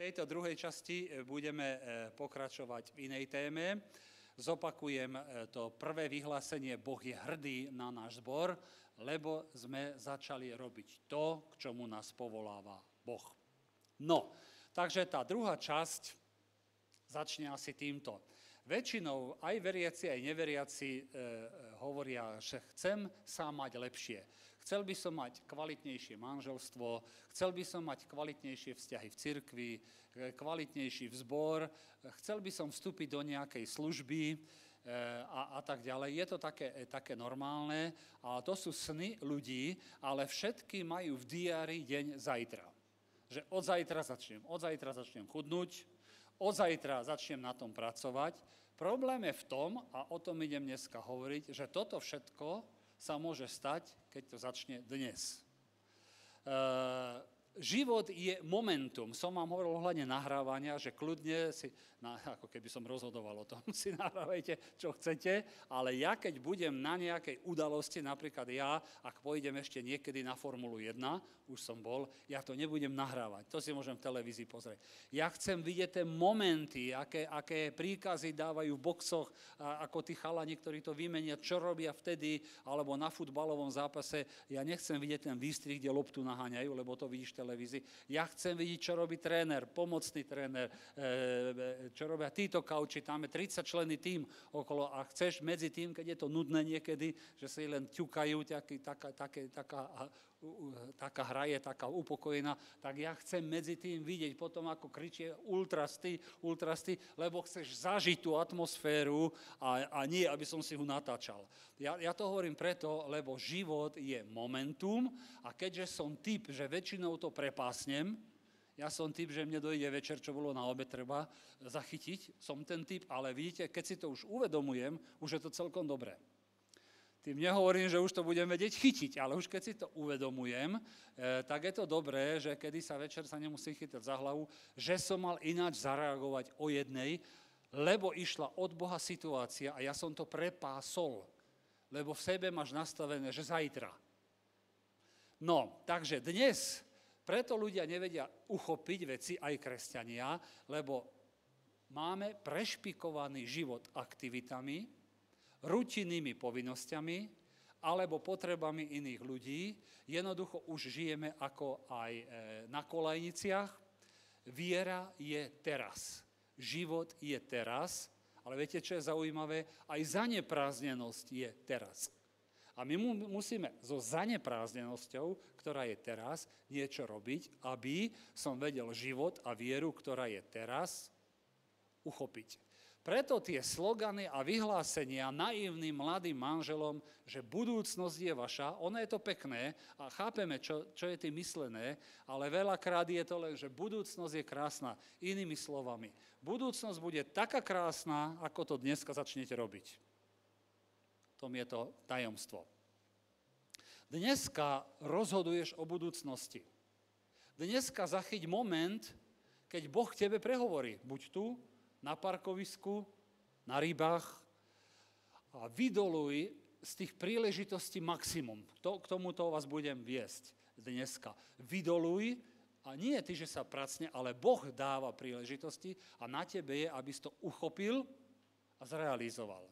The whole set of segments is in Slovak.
tejto druhej časti e, budeme e, pokračovať v inej téme. Zopakujem e, to prvé vyhlásenie, Boh je hrdý na náš zbor, lebo sme začali robiť to, k čomu nás povoláva Boh. No, takže tá druhá časť začne asi týmto. Väčšinou aj veriaci, aj neveriaci e, hovoria, že chcem sa mať lepšie. Chcel by som mať kvalitnejšie manželstvo, chcel by som mať kvalitnejšie vzťahy v cirkvi, e, kvalitnejší vzbor, chcel by som vstúpiť do nejakej služby e, a, a tak ďalej. Je to také, také normálne a to sú sny ľudí, ale všetky majú v diári deň zajtra. Že od zajtra začnem, od zajtra začnem chudnúť, od zajtra začnem na tom pracovať. Problém je v tom, a o tom idem dneska hovoriť, že toto všetko sa môže stať, keď to začne dnes. E, život je momentum. Som vám hovoril ohľadne nahrávania, že kľudne si, na, ako keby som rozhodoval o tom, si nahrávajte, čo chcete, ale ja keď budem na nejakej udalosti, napríklad ja, ak pôjdem ešte niekedy na Formulu 1, už som bol, ja to nebudem nahrávať, to si môžem v televízii pozrieť. Ja chcem vidieť tie momenty, aké, aké príkazy dávajú v boxoch, ako tí chalani, ktorí to vymenia, čo robia vtedy, alebo na futbalovom zápase. Ja nechcem vidieť ten výstrih, kde loptu naháňajú, lebo to vidíš televízii. Ja chcem vidieť, čo robí tréner, pomocný tréner, e, e, čo robia títo kauči, tam je 30 členy tým okolo a chceš medzi tým, keď je to nudné niekedy, že si len ťukajú, taký, taká, také, taká, taká hra je taká upokojená, tak ja chcem medzi tým vidieť potom, ako kričie ultrasty, ultrasty, lebo chceš zažiť tú atmosféru a, a nie, aby som si ho natáčal. Ja, ja to hovorím preto, lebo život je momentum a keďže som typ, že väčšinou to prepásnem, ja som typ, že mne dojde večer, čo bolo na obe treba zachytiť. Som ten typ, ale vidíte, keď si to už uvedomujem, už je to celkom dobré. Tým nehovorím, že už to budem vedieť chytiť, ale už keď si to uvedomujem, eh, tak je to dobré, že kedy sa večer sa nemusím chytať za hlavu, že som mal ináč zareagovať o jednej, lebo išla od Boha situácia a ja som to prepásol, lebo v sebe máš nastavené, že zajtra. No, takže dnes preto ľudia nevedia uchopiť veci, aj kresťania, lebo máme prešpikovaný život aktivitami, rutinnými povinnosťami alebo potrebami iných ľudí. Jednoducho už žijeme ako aj e, na kolajniciach. Viera je teraz. Život je teraz. Ale viete, čo je zaujímavé? Aj zanepráznenosť je teraz. A my mu musíme so zanepráznenosťou, ktorá je teraz, niečo robiť, aby som vedel život a vieru, ktorá je teraz, uchopiť. Preto tie slogany a vyhlásenia naivným mladým manželom, že budúcnosť je vaša, ono je to pekné a chápeme, čo, čo je tým myslené, ale veľakrát je to len, že budúcnosť je krásna. Inými slovami, budúcnosť bude taká krásna, ako to dneska začnete robiť tom je to tajomstvo. Dneska rozhoduješ o budúcnosti. Dneska zachyť moment, keď Boh tebe prehovorí. Buď tu, na parkovisku, na rybách a vydoluj z tých príležitostí maximum. To, k tomuto vás budem viesť dneska. Vydoluj a nie ty, že sa pracne, ale Boh dáva príležitosti a na tebe je, aby si to uchopil a zrealizoval.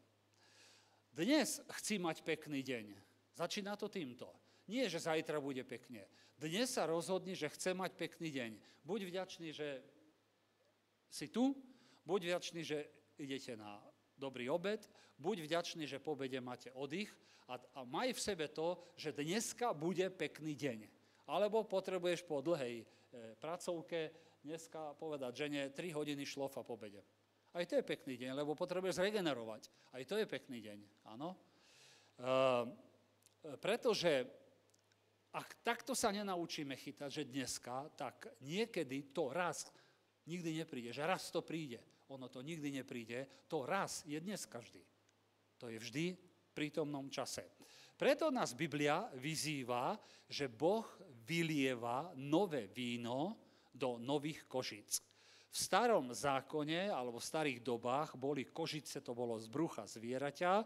Dnes chci mať pekný deň. Začína to týmto. Nie, že zajtra bude pekne. Dnes sa rozhodni, že chce mať pekný deň. Buď vďačný, že si tu, buď vďačný, že idete na dobrý obed, buď vďačný, že po obede máte oddych a, a maj v sebe to, že dneska bude pekný deň. Alebo potrebuješ po dlhej e, pracovke dneska povedať žene 3 hodiny šlofa po obede. Aj to je pekný deň, lebo potrebuješ zregenerovať. Aj to je pekný deň, áno. E, pretože ak takto sa nenaučíme chytať, že dneska, tak niekedy to raz nikdy nepríde. Že raz to príde. Ono to nikdy nepríde. To raz je dnes každý. To je vždy v prítomnom čase. Preto nás Biblia vyzýva, že Boh vylieva nové víno do nových košíc. V starom zákone alebo v starých dobách boli kožice, to bolo z brucha zvieraťa, e,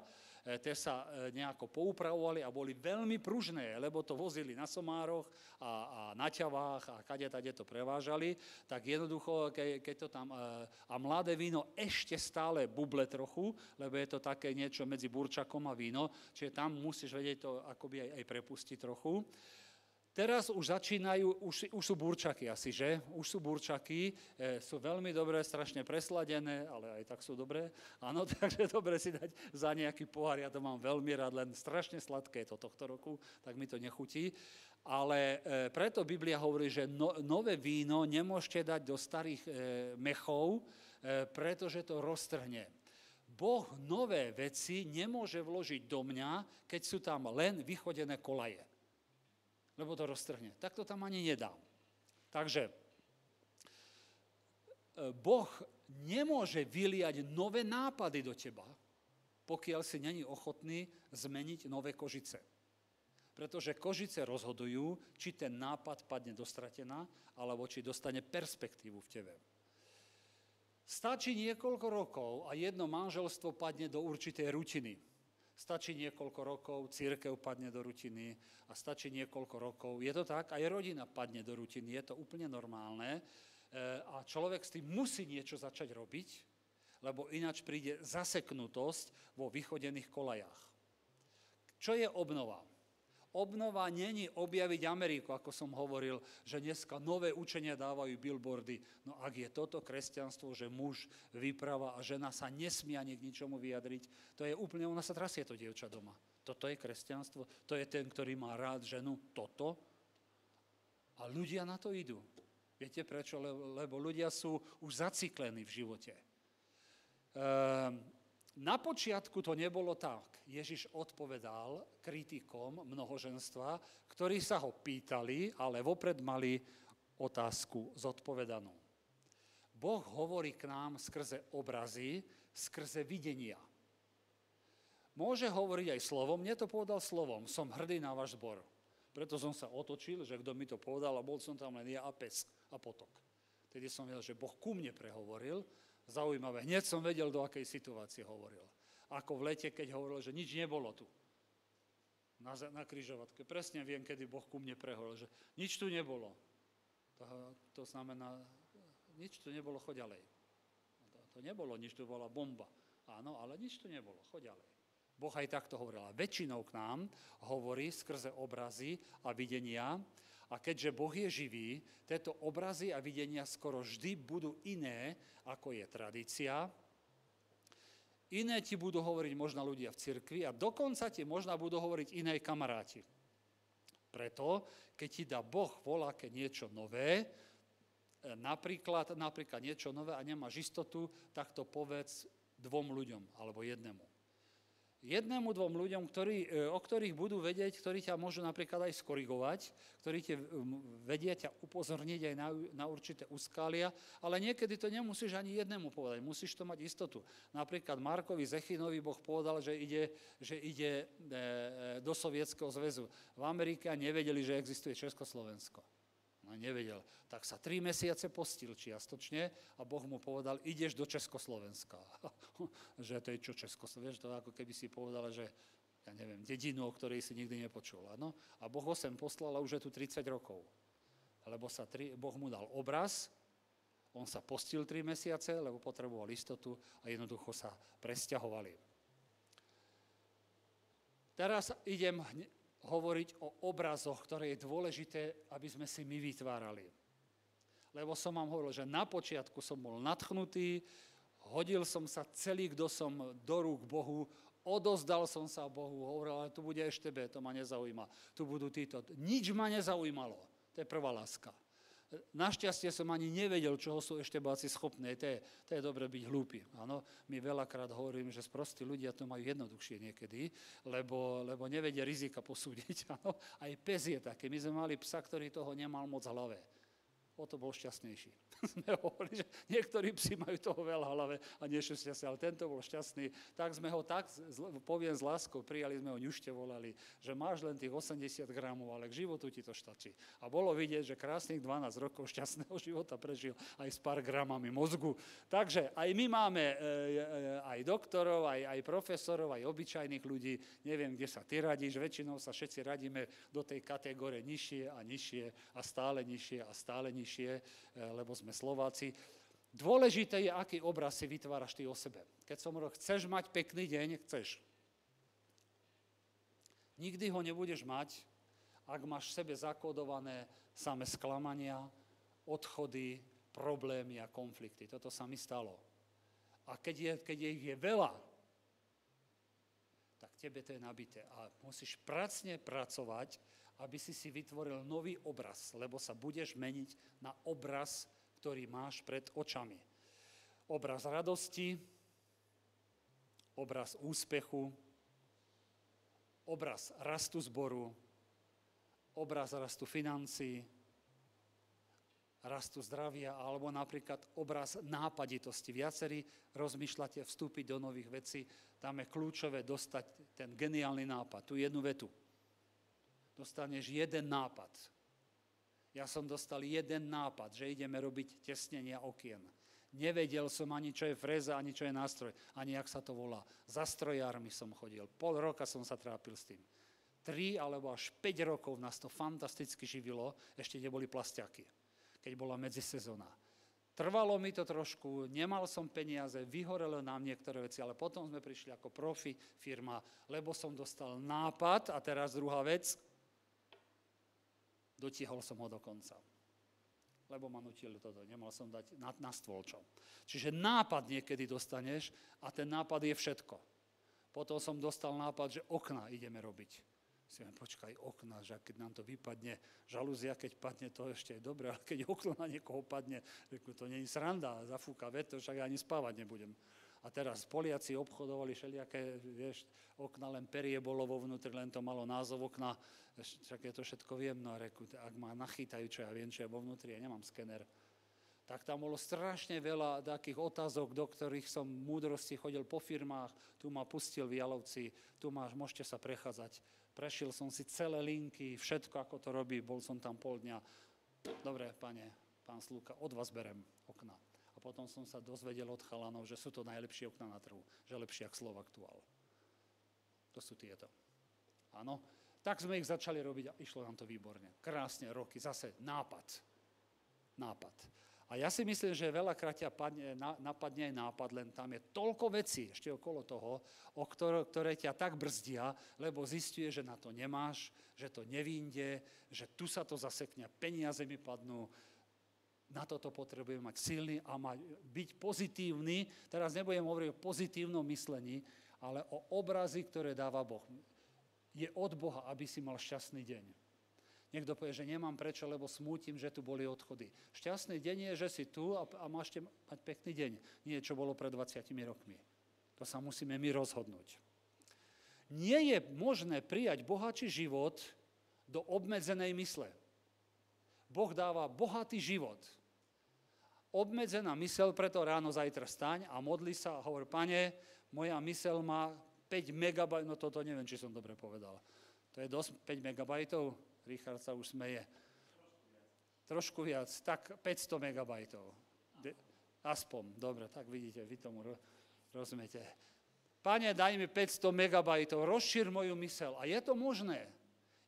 tie sa e, nejako poupravovali a boli veľmi pružné, lebo to vozili na somároch a, a na ťavách a kade tade to prevážali, tak jednoducho, ke, keď to tam... A mladé víno ešte stále buble trochu, lebo je to také niečo medzi burčakom a víno, čiže tam musíš vedieť to akoby aj, aj prepustiť trochu. Teraz už začínajú, už, už sú burčaky asi, že? Už sú burčaky, e, sú veľmi dobré, strašne presladené, ale aj tak sú dobré. Áno, takže dobre si dať za nejaký pohár, ja to mám veľmi rád, len strašne sladké je to tohto roku, tak mi to nechutí. Ale e, preto Biblia hovorí, že no, nové víno nemôžete dať do starých e, mechov, e, pretože to roztrhne. Boh nové veci nemôže vložiť do mňa, keď sú tam len vychodené kolaje lebo to roztrhne. Tak to tam ani nedám. Takže e, Boh nemôže vyliať nové nápady do teba, pokiaľ si není ochotný zmeniť nové kožice. Pretože kožice rozhodujú, či ten nápad padne do stratená, alebo či dostane perspektívu v tebe. Stačí niekoľko rokov a jedno manželstvo padne do určitej rutiny Stačí niekoľko rokov, církev padne do rutiny a stačí niekoľko rokov. Je to tak? Aj rodina padne do rutiny, je to úplne normálne. E, a človek s tým musí niečo začať robiť, lebo ináč príde zaseknutosť vo vychodených kolajách. Čo je obnova? Obnova není objaviť Ameriku, ako som hovoril, že dneska nové učenia dávajú billboardy. No ak je toto kresťanstvo, že muž vyprava a žena sa nesmie ani k ničomu vyjadriť, to je úplne, ona sa trasie to dievča doma. Toto je kresťanstvo, to je ten, ktorý má rád ženu, toto. A ľudia na to idú. Viete prečo? Lebo ľudia sú už zaciklení v živote. Ehm, na počiatku to nebolo tak. Ježiš odpovedal kritikom mnohoženstva, ktorí sa ho pýtali, ale vopred mali otázku zodpovedanú. Boh hovorí k nám skrze obrazy, skrze videnia. Môže hovoriť aj slovom, mne to povedal slovom, som hrdý na váš zbor. Preto som sa otočil, že kto mi to povedal a bol som tam len ja a pes a potok. Tedy som vedel, že Boh ku mne prehovoril Zaujímavé. Hneď som vedel, do akej situácie hovoril. Ako v lete, keď hovoril, že nič nebolo tu. Na, na kryžovatke. Presne viem, kedy Boh ku mne prehovoril, že nič tu nebolo. To, to znamená, nič tu nebolo, choď ďalej. To, to nebolo, nič tu bola bomba. Áno, ale nič tu nebolo, choď ďalej. Boh aj takto hovoril. Väčšinou k nám hovorí skrze obrazy a videnia, a keďže Boh je živý, tieto obrazy a videnia skoro vždy budú iné, ako je tradícia. Iné ti budú hovoriť možno ľudia v cirkvi a dokonca ti možno budú hovoriť iné kamaráti. Preto, keď ti dá Boh voláke niečo nové, e, napríklad, napríklad niečo nové a nemáš istotu, tak to povedz dvom ľuďom alebo jednému jednému, dvom ľuďom, ktorí, e, o ktorých budú vedieť, ktorí ťa môžu napríklad aj skorigovať, ktorí ťa vedia ťa upozorniť aj na, na určité úskalia, ale niekedy to nemusíš ani jednému povedať, musíš to mať istotu. Napríklad Markovi Zechinovi Boh povedal, že ide, že ide e, e, do Sovietskeho zväzu. V Amerike nevedeli, že existuje Československo. No nevedel. Tak sa tri mesiace postil čiastočne a Boh mu povedal, ideš do Československa. že to je čo Československo, to ako keby si povedal, že ja neviem, dedinu, o ktorej si nikdy nepočul. Ano? A Boh ho sem poslal a už je tu 30 rokov. Lebo sa tri, Boh mu dal obraz, on sa postil tri mesiace, lebo potreboval istotu a jednoducho sa presťahovali. Teraz idem hovoriť o obrazoch, ktoré je dôležité, aby sme si my vytvárali. Lebo som vám hovoril, že na počiatku som bol nadchnutý, hodil som sa celý, kto som do rúk Bohu, odozdal som sa Bohu, hovoril, ale tu bude ešte B, to ma nezaujíma. Tu budú títo. Nič ma nezaujímalo. To je prvá láska. Našťastie som ani nevedel, čoho sú ešte báci schopné. To je, to je dobre byť hlúpy. Áno, my veľakrát hovoríme, že sprostí ľudia to majú jednoduchšie niekedy, lebo, lebo nevedia rizika posúdiť. Áno. Aj pes je taký. My sme mali psa, ktorý toho nemal moc v hlave. O to bol šťastnejší. sme hovorili, že niektorí psi majú toho veľa hlave a nie sú šťastní, ale tento bol šťastný. Tak sme ho tak, poviem s láskou, prijali sme ho ňušte volali, že máš len tých 80 gramov, ale k životu ti to štačí. A bolo vidieť, že krásnych 12 rokov šťastného života prežil aj s pár gramami mozgu. Takže aj my máme e, e, aj doktorov, aj, aj profesorov, aj obyčajných ľudí. Neviem, kde sa ty radíš, väčšinou sa všetci radíme do tej kategórie nižšie a nižšie a stále nižšie a stále nižšie nižšie, eh, lebo sme Slováci. Dôležité je, aký obraz si vytváraš ty o sebe. Keď som hovoril, chceš mať pekný deň, chceš. Nikdy ho nebudeš mať, ak máš v sebe zakódované samé sklamania, odchody, problémy a konflikty. Toto sa mi stalo. A keď, je, keď ich je veľa, tak tebe to je nabité. A musíš pracne pracovať, aby si si vytvoril nový obraz, lebo sa budeš meniť na obraz, ktorý máš pred očami. Obraz radosti, obraz úspechu, obraz rastu zboru, obraz rastu financií, rastu zdravia, alebo napríklad obraz nápaditosti. Viacerí rozmýšľate vstúpiť do nových vecí, tam je kľúčové dostať ten geniálny nápad, tú jednu vetu dostaneš jeden nápad. Ja som dostal jeden nápad, že ideme robiť tesnenia okien. Nevedel som ani, čo je freza, ani čo je nástroj, ani jak sa to volá. Za strojármi som chodil. Pol roka som sa trápil s tým. Tri alebo až 5 rokov nás to fantasticky živilo, ešte neboli plastiaky, keď bola medzisezóna. Trvalo mi to trošku, nemal som peniaze, vyhorelo nám niektoré veci, ale potom sme prišli ako profi firma, lebo som dostal nápad a teraz druhá vec, dotiahol som ho do konca. Lebo ma nutili toto, nemal som dať na, na stôl čo. Čiže nápad niekedy dostaneš a ten nápad je všetko. Potom som dostal nápad, že okna ideme robiť. Si len počkaj, okna, že keď nám to vypadne, žalúzia, keď padne, to ešte je dobré, ale keď okno na niekoho padne, to není sranda, zafúka veto, však ja ani spávať nebudem. A teraz Poliaci obchodovali všelijaké, vieš, okna, len perie bolo vo vnútri, len to malo názov okna, však ja to všetko viem, no reku, ak ma nachytajú, čo ja viem, čo je vo vnútri, ja nemám skener. Tak tam bolo strašne veľa takých otázok, do ktorých som múdrosti chodil po firmách, tu ma pustil v Jalovci, tu máš, môžete sa prechádzať. Prešiel som si celé linky, všetko, ako to robí, bol som tam pol dňa. Dobre, pane, pán Slúka, od vás berem okna potom som sa dozvedel od chalanov, že sú to najlepšie okna na trhu, že lepšie ako Slov aktuál. To sú tieto. Áno. Tak sme ich začali robiť a išlo nám to výborne. Krásne, roky, zase nápad. Nápad. A ja si myslím, že veľakrát ťa padne, napadne aj nápad, len tam je toľko vecí ešte okolo toho, o ktoré, ktoré ťa tak brzdia, lebo zistuje, že na to nemáš, že to nevínde, že tu sa to zasekne, peniaze mi padnú, na toto potrebujeme mať silný a mať, byť pozitívny. Teraz nebudem hovoriť o pozitívnom myslení, ale o obrazy, ktoré dáva Boh. Je od Boha, aby si mal šťastný deň. Niekto povie, že nemám prečo, lebo smútim, že tu boli odchody. Šťastný deň je, že si tu a, a máš mať pekný deň. Nie, čo bolo pred 20 rokmi. To sa musíme my rozhodnúť. Nie je možné prijať bohatší život do obmedzenej mysle. Boh dáva bohatý život obmedzená mysel, preto ráno zajtra staň a modli sa a hovor, pane, moja mysel má 5 megabajtov, no toto neviem, či som dobre povedal. To je dosť 5 megabajtov? Richard sa už smeje. Trošku viac, tak 500 megabajtov. Aspoň, dobre, tak vidíte, vy tomu rozumiete. Pane, daj mi 500 megabajtov, rozšír moju mysel. A je to možné.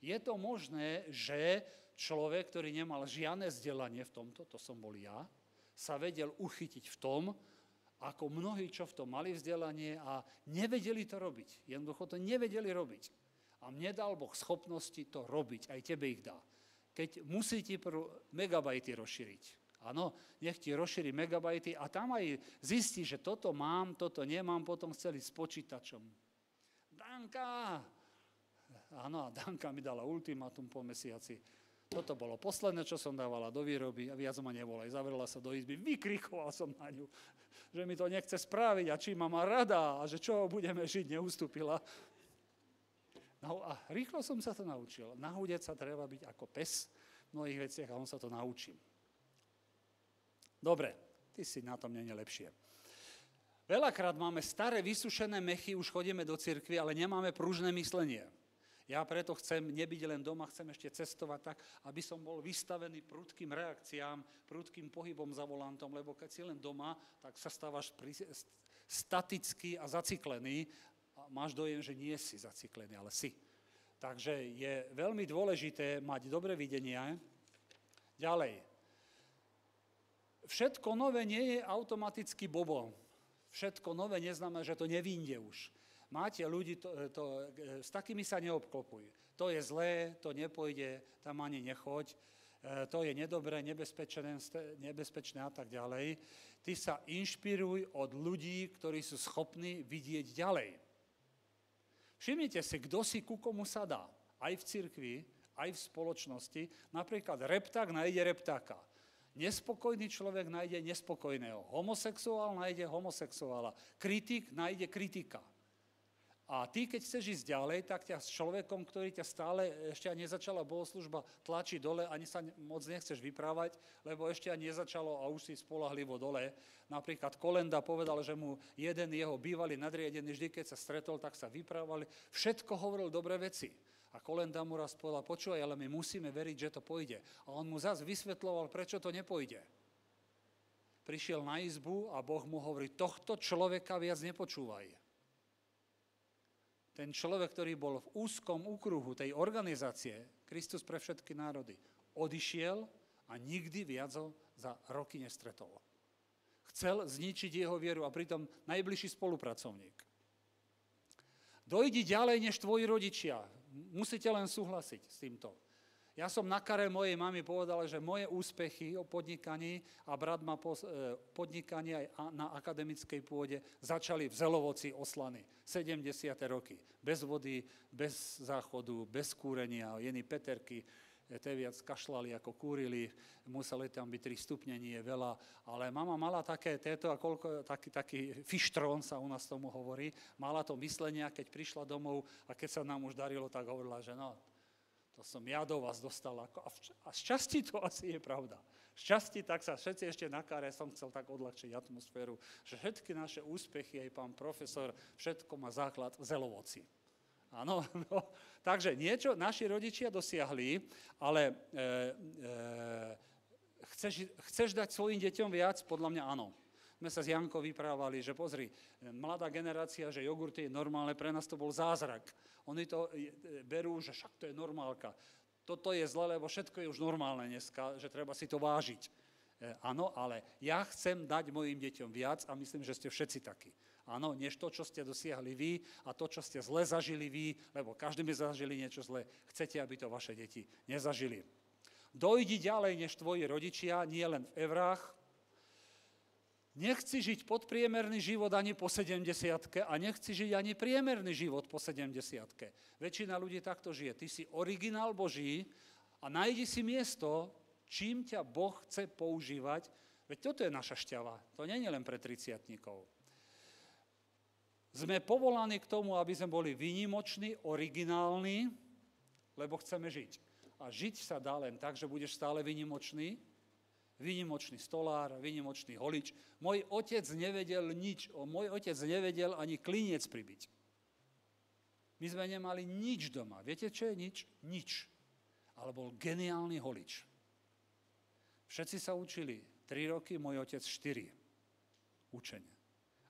Je to možné, že človek, ktorý nemal žiadne vzdelanie v tomto, to som bol ja, sa vedel uchytiť v tom, ako mnohí, čo v tom mali vzdelanie a nevedeli to robiť. Jednoducho to nevedeli robiť. A mne dal Boh schopnosti to robiť, aj tebe ich dá. Keď musí ti prv megabajty rozšíriť. Áno, nech ti rozšíri megabajty a tam aj zistí, že toto mám, toto nemám, potom chceli s počítačom. Danka! Áno, a Danka mi dala ultimátum po mesiaci toto bolo posledné, čo som dávala do výroby a viac ma nebolo. Aj zavrela sa do izby, vykrikoval som na ňu, že mi to nechce spraviť a či ma má rada a že čo budeme žiť, neustúpila. No a rýchlo som sa to naučil. Nahúdeť sa treba byť ako pes v mnohých veciach a on sa to naučí. Dobre, ty si na tom nie lepšie. Veľakrát máme staré vysušené mechy, už chodíme do cirkvi, ale nemáme pružné myslenie. Ja preto chcem nebyť len doma, chcem ešte cestovať tak, aby som bol vystavený prudkým reakciám, prudkým pohybom za volantom, lebo keď si len doma, tak sa stávaš statický a zaciklený a máš dojem, že nie si zaciklený, ale si. Takže je veľmi dôležité mať dobré videnie. Ďalej. Všetko nové nie je automaticky bobo. Všetko nové neznamená, že to nevínde už. Máte ľudí, to, to, s takými sa neobklopuj. To je zlé, to nepojde, tam ani nechoď, e, to je nedobré, nebezpečné, nebezpečné a tak ďalej. Ty sa inšpiruj od ľudí, ktorí sú schopní vidieť ďalej. Všimnite si, kto si ku komu sa dá. Aj v cirkvi, aj v spoločnosti. Napríklad repták nájde reptáka. Nespokojný človek nájde nespokojného. Homosexuál nájde homosexuála. Kritik nájde kritika. A ty, keď chceš ísť ďalej, tak ťa s človekom, ktorý ťa stále, ešte ani nezačala bohoslužba, tlačí dole, ani sa moc nechceš vyprávať, lebo ešte ani nezačalo a už si spolahlivo dole. Napríklad Kolenda povedal, že mu jeden jeho bývalý nadriadený, vždy keď sa stretol, tak sa vyprávali. Všetko hovoril dobré veci. A Kolenda mu raz povedal, počúvaj, ale my musíme veriť, že to pôjde. A on mu zase vysvetloval, prečo to nepôjde. Prišiel na izbu a Boh mu hovorí, tohto človeka viac nepočúvaj ten človek, ktorý bol v úzkom úkruhu tej organizácie Kristus pre všetky národy, odišiel a nikdy viac ho za roky nestretol. Chcel zničiť jeho vieru a pritom najbližší spolupracovník. Dojdi ďalej než tvoji rodičia. Musíte len súhlasiť s týmto. Ja som na kare mojej mamy povedal, že moje úspechy o podnikaní a brat má e, podnikanie aj na akademickej pôde začali v Zelovoci oslany. 70. roky. Bez vody, bez záchodu, bez kúrenia. Jení Peterky, te viac kašlali ako kúrili, museli tam byť 3 stupne, nie je veľa, ale mama mala také, této, a koľko, taký, taký fištrón sa u nás tomu hovorí, mala to myslenia, keď prišla domov a keď sa nám už darilo, tak hovorila, že no, to som ja do vás dostal. Ako, a, v, a z časti to asi je pravda. Z časti tak sa všetci ešte na kare som chcel tak odľahčiť atmosféru, že všetky naše úspechy, aj pán profesor, všetko má základ v zelovoci. Áno, no, takže niečo naši rodičia dosiahli, ale e, e, chceš, chceš dať svojim deťom viac? Podľa mňa áno sme sa s Jankou vyprávali, že pozri, mladá generácia, že jogurty je normálne, pre nás to bol zázrak. Oni to e, berú, že však to je normálka. Toto je zle, lebo všetko je už normálne dneska, že treba si to vážiť. E, áno, ale ja chcem dať mojim deťom viac a myslím, že ste všetci takí. Áno, než to, čo ste dosiahli vy a to, čo ste zle zažili vy, lebo každý by zažili niečo zle, chcete, aby to vaše deti nezažili. Dojdi ďalej než tvoji rodičia, nie len v evrách, Nechci žiť podpriemerný život ani po 70 a nechci žiť ani priemerný život po 70 Väčšina ľudí takto žije. Ty si originál Boží a nájdi si miesto, čím ťa Boh chce používať. Veď toto je naša šťava. To nie je len pre triciatníkov. Sme povolaní k tomu, aby sme boli výnimoční, originálni, lebo chceme žiť. A žiť sa dá len tak, že budeš stále výnimočný, Vynimočný stolár, vynimočný holič. Môj otec nevedel nič, o môj otec nevedel ani kliniec pribiť. My sme nemali nič doma. Viete, čo je nič? Nič. Ale bol geniálny holič. Všetci sa učili. Tri roky, môj otec štyri. Učenie.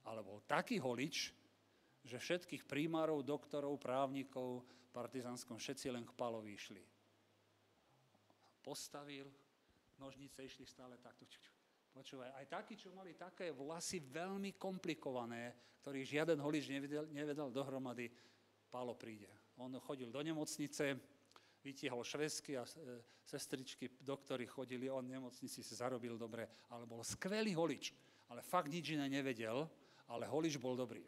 Ale bol taký holič, že všetkých prímarov, doktorov, právnikov, partizánskom, všetci len k Palovi išli. Postavil, nožnice išli stále takto. Počúvaj, aj takí, čo mali také vlasy veľmi komplikované, ktorých žiaden holič nevedel, nevedel dohromady, Pálo príde. On chodil do nemocnice, vytiahol švesky a e, sestričky, doktori chodili, on v nemocnici si zarobil dobre, ale bol skvelý holič. Ale fakt nič iné nevedel, ale holič bol dobrý.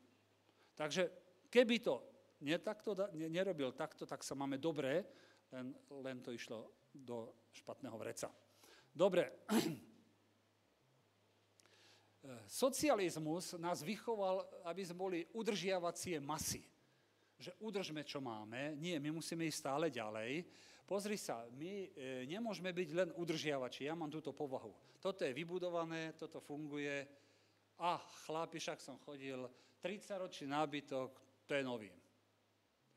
Takže keby to netakto, nerobil takto, tak sa máme dobré, len, len to išlo do špatného vreca. Dobre. Socializmus nás vychoval, aby sme boli udržiavacie masy. Že udržme, čo máme. Nie, my musíme ísť stále ďalej. Pozri sa, my e, nemôžeme byť len udržiavači, ja mám túto povahu. Toto je vybudované, toto funguje. A chlapi, však som chodil, 30-ročný nábytok, to je nový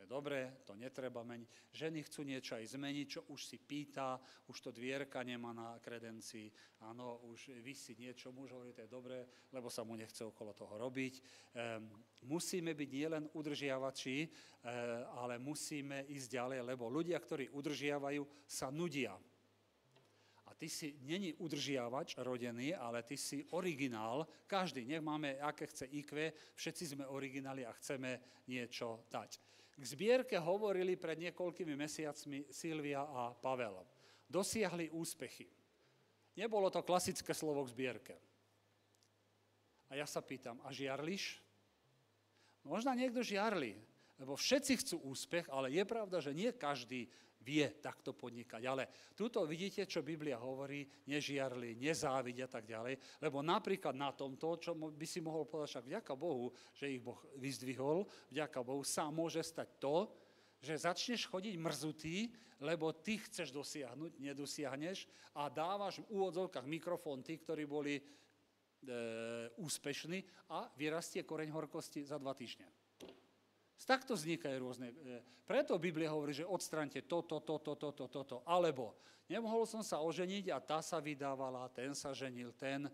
dobré, to netreba meniť. Ženy chcú niečo aj zmeniť, čo už si pýta, už to dvierka nemá na kredencii, áno, už vysí niečo, muž hovorí, to je dobré, lebo sa mu nechce okolo toho robiť. Ehm, musíme byť nielen udržiavači, e, ale musíme ísť ďalej, lebo ľudia, ktorí udržiavajú, sa nudia. A ty si není udržiavač rodený, ale ty si originál. Každý, nech máme, aké chce IQ, všetci sme origináli a chceme niečo dať. K zbierke hovorili pred niekoľkými mesiacmi Silvia a Pavel. Dosiahli úspechy. Nebolo to klasické slovo k zbierke. A ja sa pýtam, a žiarliš? Možno niekto žiarli, lebo všetci chcú úspech, ale je pravda, že nie každý vie takto podnikať. Ale tuto vidíte, čo Biblia hovorí, nežiarli, nezávidia a tak ďalej, lebo napríklad na tomto, čo by si mohol povedať, však vďaka Bohu, že ich Boh vyzdvihol, vďaka Bohu sa môže stať to, že začneš chodiť mrzutý, lebo ty chceš dosiahnuť, nedosiahneš a dávaš v úvodzovkách mikrofón tí, ktorí boli e, úspešní a vyrastie koreň horkosti za dva týždne. Takto vznikajú rôzne... E, preto Biblia hovorí, že odstrante toto, toto, toto, toto. Alebo nemohol som sa oženiť a tá sa vydávala, ten sa ženil, ten...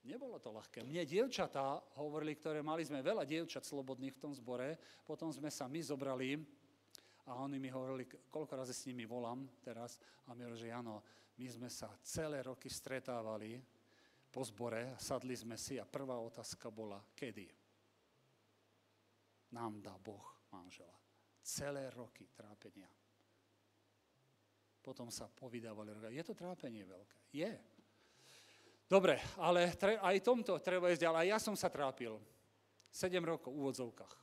Nebolo to ľahké. Mne dievčatá hovorili, ktoré mali sme veľa dievčat slobodných v tom zbore, potom sme sa my zobrali a oni mi hovorili, koľko razy s nimi volám teraz a mi hovorili, že áno, my sme sa celé roky stretávali po zbore, sadli sme si a prvá otázka bola, kedy? Nám dá Boh manžela. Celé roky trápenia. Potom sa povydávali. Je to trápenie veľké? Je. Dobre, ale tre, aj tomto treba ísť ďalej. Ja som sa trápil. 7 rokov v úvodzovkách.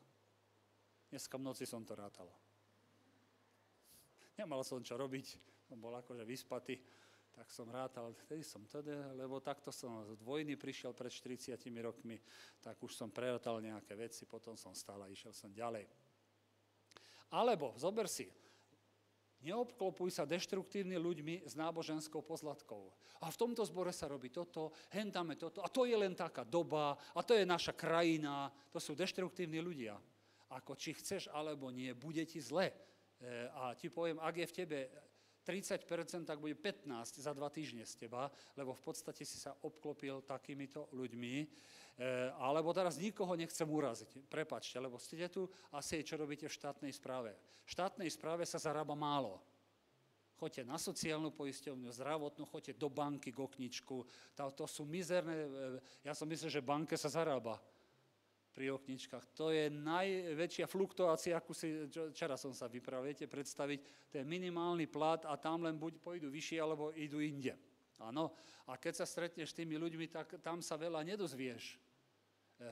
Dneska v noci som to rátal. Nemal som čo robiť, som bol akože vyspatý tak som rátal, vtedy som teda, lebo takto som z vojny prišiel pred 40 rokmi, tak už som prerátal nejaké veci, potom som stál a išiel som ďalej. Alebo, zober si, neobklopuj sa deštruktívnymi ľuďmi s náboženskou pozlatkou. A v tomto zbore sa robí toto, hentáme toto, a to je len taká doba, a to je naša krajina, to sú deštruktívni ľudia. Ako či chceš alebo nie, bude ti zle. E, a ti poviem, ak je v tebe 30%, tak bude 15 za dva týždne z teba, lebo v podstate si sa obklopil takýmito ľuďmi. E, alebo teraz nikoho nechcem uraziť, prepačte, lebo ste tu asi čo robíte v štátnej správe. V štátnej správe sa zarába málo. Choďte na sociálnu poisťovňu, zdravotnú, choďte do banky, k okničku. To sú mizerné, e, ja som myslel, že banke sa zarába pri okničkách. To je najväčšia fluktuácia, akú si, včera som sa vypravil, viete predstaviť, to je minimálny plat a tam len buď pôjdu vyššie, alebo idú inde. Áno. A keď sa stretneš s tými ľuďmi, tak tam sa veľa nedozvieš e,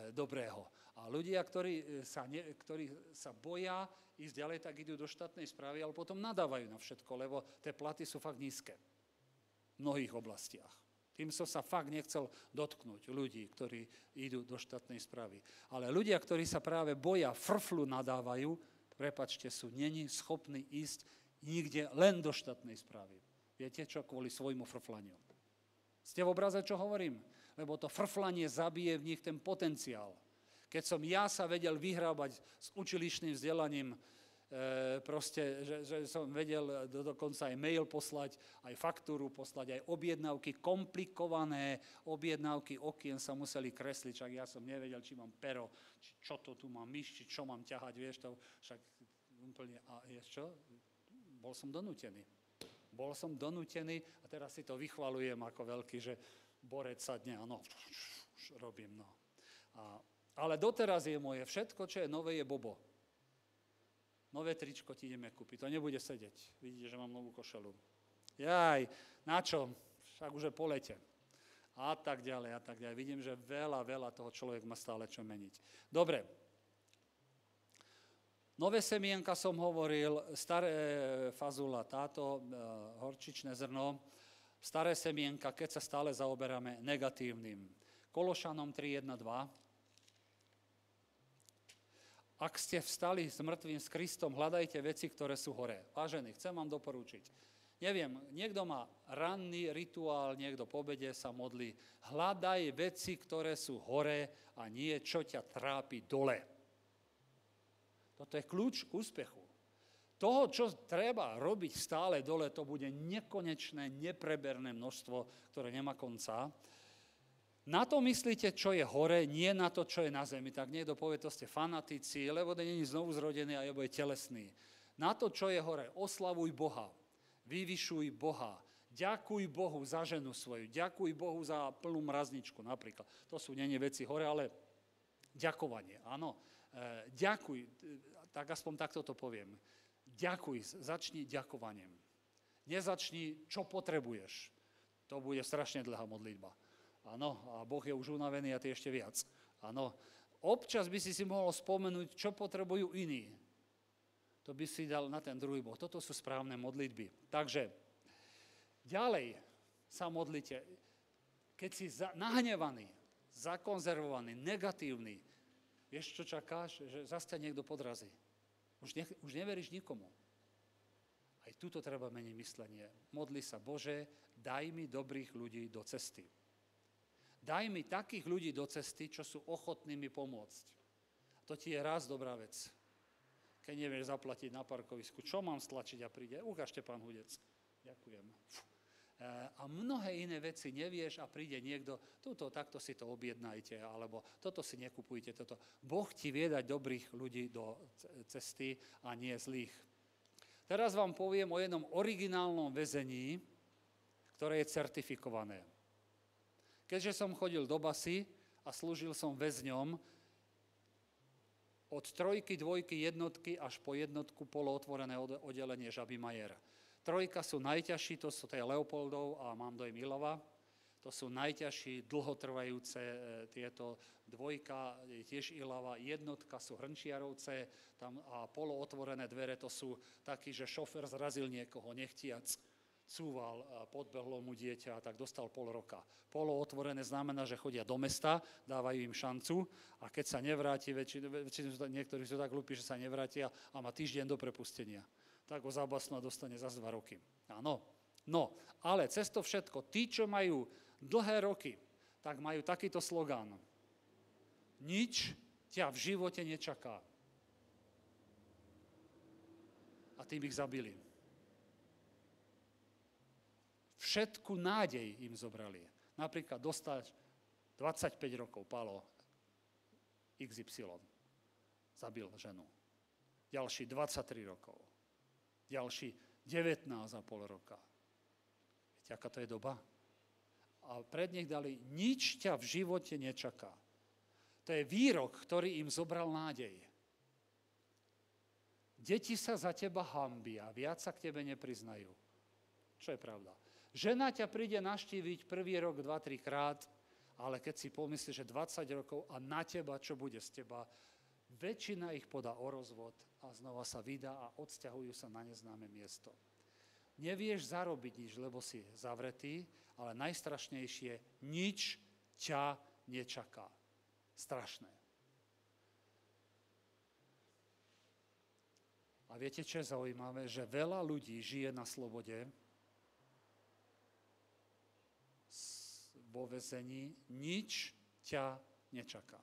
dobrého. A ľudia, ktorí e, sa, ne, ktorí sa boja ísť ďalej, tak idú do štátnej správy, ale potom nadávajú na všetko, lebo tie platy sú fakt nízke v mnohých oblastiach. Tým som sa fakt nechcel dotknúť ľudí, ktorí idú do štátnej správy. Ale ľudia, ktorí sa práve boja, frflu nadávajú, prepačte, sú není schopní ísť nikde len do štátnej správy. Viete čo? Kvôli svojmu frflaniu. Ste v obraze, čo hovorím? Lebo to frflanie zabije v nich ten potenciál. Keď som ja sa vedel vyhrábať s učilišným vzdelaním E, proste, že, že som vedel do, dokonca aj mail poslať, aj faktúru poslať, aj objednávky, komplikované objednávky okien sa museli kresliť, však ja som nevedel, či mám pero, či čo to tu mám myš, či čo mám ťahať, vieš to, však úplne, a vieš čo, bol som donútený. Bol som donútený a teraz si to vychvalujem ako veľký, že borec sa dne, áno, robím, no. A, ale doteraz je moje, všetko, čo je nové, je bobo nové tričko ti ideme kúpiť, to nebude sedieť. Vidíte, že mám novú košelu. Jaj, na čo? Však už je po lete. A tak ďalej, a tak ďalej. Vidím, že veľa, veľa toho človek má stále čo meniť. Dobre. Nové semienka som hovoril, staré fazula, táto e, horčičné zrno, staré semienka, keď sa stále zaoberáme negatívnym. Kološanom 3.1.2. Ak ste vstali s mŕtvým s Kristom, hľadajte veci, ktoré sú hore. Vážení, chcem vám doporučiť. Neviem, niekto má ranný rituál, niekto po obede sa modlí. Hľadaj veci, ktoré sú hore a nie čo ťa trápi dole. Toto je kľúč k úspechu. Toho, čo treba robiť stále dole, to bude nekonečné, nepreberné množstvo, ktoré nemá konca. Na to myslíte, čo je hore, nie na to, čo je na zemi. Tak niekto povie, to ste fanatici, lebo to není znovu zrodený a je telesný. Na to, čo je hore, oslavuj Boha, vyvyšuj Boha, ďakuj Bohu za ženu svoju, ďakuj Bohu za plnú mrazničku napríklad. To sú není veci hore, ale ďakovanie, áno. E, ďakuj, tak aspoň takto to poviem. Ďakuj, začni ďakovaniem. Nezačni, čo potrebuješ. To bude strašne dlhá modlitba. Áno, a Boh je už unavený a ty ešte viac. Áno, občas by si si mohol spomenúť, čo potrebujú iní. To by si dal na ten druhý boh. Toto sú správne modlitby. Takže ďalej sa modlite. Keď si za, nahnevaný, zakonzervovaný, negatívny, vieš, čo čakáš? Že zase ťa niekto podrazí. Už, ne, už neveríš nikomu. Aj tuto treba meniť myslenie. Modli sa, Bože, daj mi dobrých ľudí do cesty. Daj mi takých ľudí do cesty, čo sú ochotní mi pomôcť. To ti je raz dobrá vec. Keď nevieš zaplatiť na parkovisku, čo mám stlačiť a príde? Ukážte, pán Hudec. Ďakujem. E, a mnohé iné veci nevieš a príde niekto, túto, takto si to objednajte, alebo toto si nekupujte, toto. Boh ti vie dať dobrých ľudí do cesty a nie zlých. Teraz vám poviem o jednom originálnom väzení, ktoré je certifikované. Keďže som chodil do basy a slúžil som väzňom, od trojky, dvojky, jednotky až po jednotku polootvorené oddelenie Žaby Majer. Trojka sú najťažší, to sú tej Leopoldov a mám doj Milova. To sú najťažší, dlhotrvajúce e, tieto. Dvojka tiež Ilava, jednotka sú Hrnčiarovce tam a polootvorené dvere to sú takí, že šofer zrazil niekoho nechtiac cúval, podbehlo mu dieťa, tak dostal pol roka. Polo otvorené znamená, že chodia do mesta, dávajú im šancu a keď sa nevráti, väčšinu, väčšinu niektorí sú tak hlúpi, že sa nevrátia a má týždeň do prepustenia. Tak ho zabasnú a dostane za dva roky. Áno. No, ale cez to všetko, tí, čo majú dlhé roky, tak majú takýto slogán. Nič ťa v živote nečaká. A tým ich zabili. Všetku nádej im zobrali. Napríklad dostať 25 rokov Palo XY. Zabil ženu. Ďalší 23 rokov. Ďalší 19,5 roka. Viete, aká to je doba? A pred nich dali, nič ťa v živote nečaká. To je výrok, ktorý im zobral nádej. Deti sa za teba hambia, viac sa k tebe nepriznajú. Čo je pravda? Žena ťa príde naštíviť prvý rok, dva, tri krát, ale keď si pomyslíš, že 20 rokov a na teba, čo bude z teba, väčšina ich podá o rozvod a znova sa vydá a odsťahujú sa na neznáme miesto. Nevieš zarobiť nič, lebo si zavretý, ale najstrašnejšie, nič ťa nečaká. Strašné. A viete, čo je zaujímavé? Že veľa ľudí žije na slobode, vo vezení, nič ťa nečaká.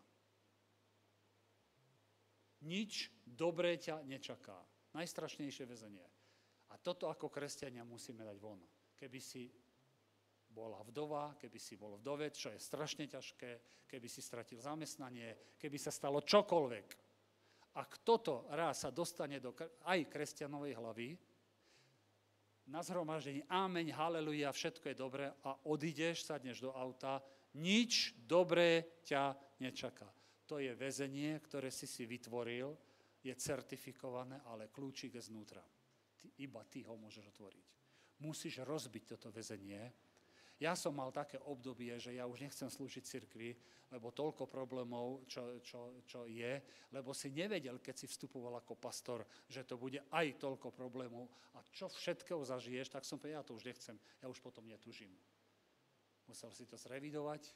Nič dobré ťa nečaká. Najstrašnejšie väzenie. A toto ako kresťania musíme dať von. Keby si bola vdova, keby si bol vdovec, čo je strašne ťažké, keby si stratil zamestnanie, keby sa stalo čokoľvek. Ak toto raz sa dostane do aj kresťanovej hlavy, na zhromaždení, ameň, haleluja, všetko je dobré a odídeš, sadneš do auta, nič dobré ťa nečaká. To je väzenie, ktoré si si vytvoril, je certifikované, ale kľúčik je znútra. Ty, iba ty ho môžeš otvoriť. Musíš rozbiť toto väzenie, ja som mal také obdobie, že ja už nechcem slúžiť cirkvi, lebo toľko problémov, čo, čo, čo je, lebo si nevedel, keď si vstupoval ako pastor, že to bude aj toľko problémov a čo všetkého zažiješ, tak som povedal, ja to už nechcem, ja už potom netužím. Musel si to zrevidovať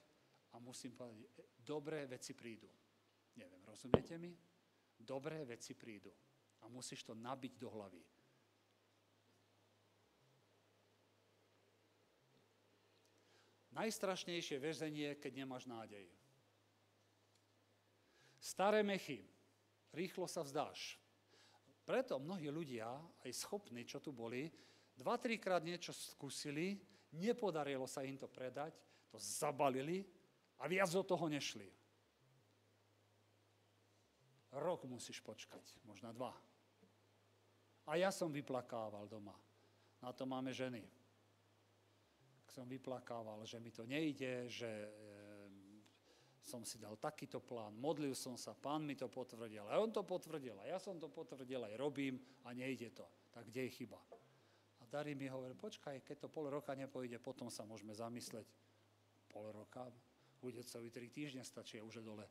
a musím povedať, dobré veci prídu. Neviem, rozumiete mi? Dobré veci prídu. A musíš to nabiť do hlavy. Najstrašnejšie väzenie, keď nemáš nádej. Staré mechy. Rýchlo sa vzdáš. Preto mnohí ľudia, aj schopní, čo tu boli, dva, trikrát niečo skúsili, nepodarilo sa im to predať, to zabalili a viac do toho nešli. Rok musíš počkať, možno dva. A ja som vyplakával doma. Na to máme ženy. Som vyplakával, že mi to nejde, že e, som si dal takýto plán, modlil som sa, pán mi to potvrdil, a on to potvrdil, a ja som to potvrdil, aj robím a nejde to. Tak kde je chyba? A Dari mi hovorí, počkaj, keď to pol roka nepojde, potom sa môžeme zamysleť. Pol roka? Bude celý tri týždne, stačí, už dole.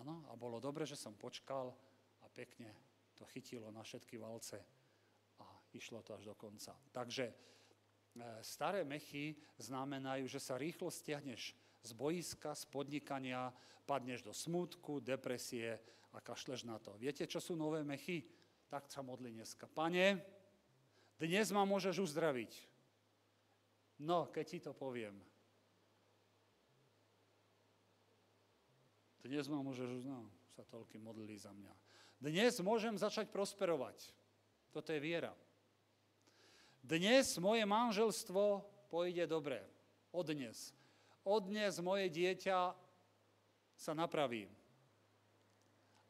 Áno, a bolo dobre, že som počkal a pekne to chytilo na všetky valce a išlo to až do konca. Takže staré mechy znamenajú, že sa rýchlo stiahneš z boiska, z podnikania, padneš do smútku, depresie a kašleš na to. Viete, čo sú nové mechy? Tak sa modli dneska. Pane, dnes ma môžeš uzdraviť. No, keď ti to poviem, Dnes ma môžeš, no, sa toľky modlili za mňa. Dnes môžem začať prosperovať. Toto je viera. Dnes moje manželstvo pôjde dobre. Od dnes. Od moje dieťa sa napraví.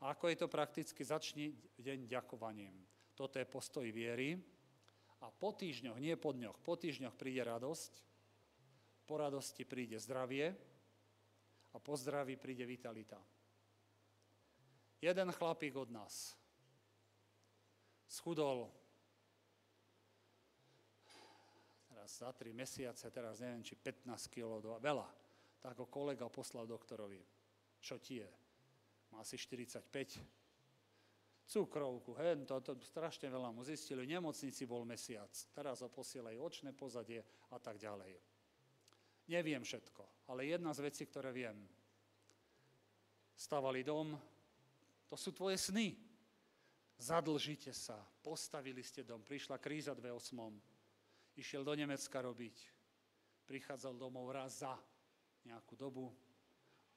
A ako je to prakticky? Začni deň ďakovaním. Toto je postoj viery. A po týždňoch, nie po dňoch, po týždňoch príde radosť, po radosti príde zdravie, a po zdraví príde vitalita. Jeden chlapík od nás schudol teraz za tri mesiace, teraz neviem, či 15 kg, veľa. Tak ho kolega poslal doktorovi. Čo ti je? Má asi 45. Cukrovku, hen, to, to strašne veľa mu zistili. V nemocnici bol mesiac. Teraz ho posielajú očné pozadie a tak ďalej. Neviem všetko, ale jedna z vecí, ktoré viem. Stavali dom, to sú tvoje sny. Zadlžite sa, postavili ste dom, prišla kríza 2008, išiel do Nemecka robiť, prichádzal domov raz za nejakú dobu,